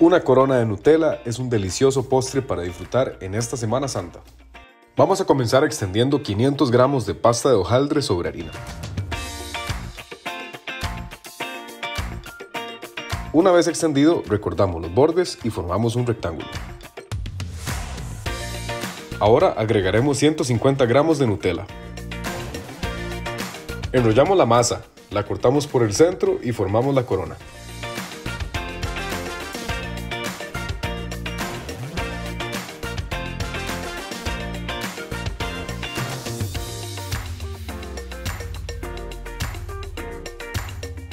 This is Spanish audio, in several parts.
Una corona de Nutella es un delicioso postre para disfrutar en esta Semana Santa. Vamos a comenzar extendiendo 500 gramos de pasta de hojaldre sobre harina. Una vez extendido, recortamos los bordes y formamos un rectángulo. Ahora agregaremos 150 gramos de Nutella. Enrollamos la masa, la cortamos por el centro y formamos la corona.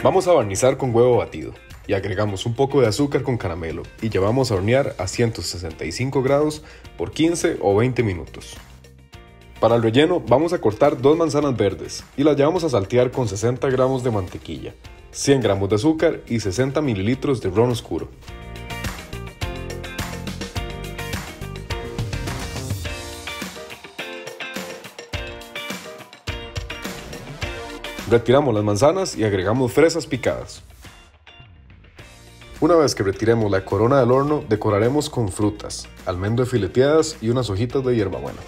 Vamos a barnizar con huevo batido y agregamos un poco de azúcar con caramelo y llevamos a hornear a 165 grados por 15 o 20 minutos. Para el relleno vamos a cortar dos manzanas verdes y las llevamos a saltear con 60 gramos de mantequilla, 100 gramos de azúcar y 60 mililitros de ron oscuro. Retiramos las manzanas y agregamos fresas picadas. Una vez que retiremos la corona del horno, decoraremos con frutas, almendras fileteadas y unas hojitas de hierbabuena.